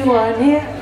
anyone here?